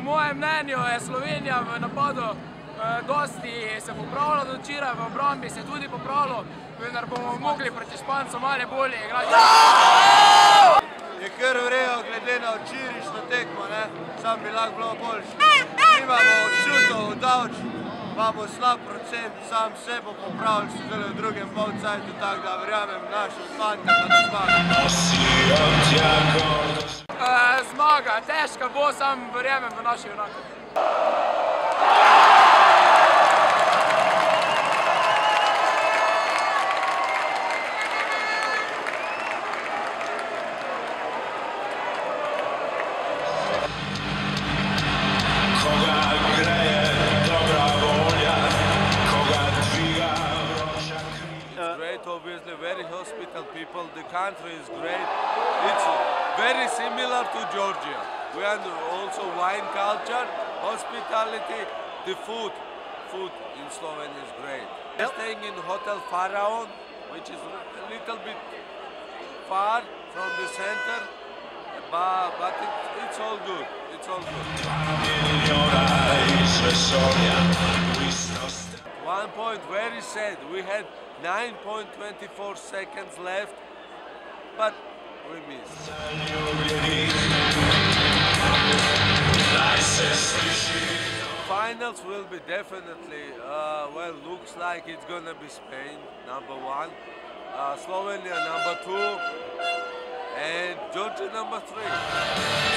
Po mojem mnenju je Slovenija v napadu eh, dosti se popravila do včeraj, v obrambi se tudi popravilo, vendar bomo mogli proti Špancu malo bolje igrati. No! Je kar vrejo glede na včerajšnjo tekmo, ne? sam bi lahko bilo boljše. Nimamo šutov, davč, imamo slab procent, sam se bo popravil, se zdaj v drugem polcajtu, tako da verjamem našim fantom, da ne zmagamo. Zmaga, težka bo, sam verjamem v naše junake. Hospital people. The country is great. It's very similar to Georgia. We have also wine culture, hospitality, the food. Food in Slovenia is great. We're staying in Hotel Pharaon, which is a little bit far from the center, but, but it, it's all good. It's all good. Point very sad. We had 9.24 seconds left, but we missed. Finals will be definitely, uh, well, looks like it's gonna be Spain, number one, uh, Slovenia, number two, and Georgia, number three.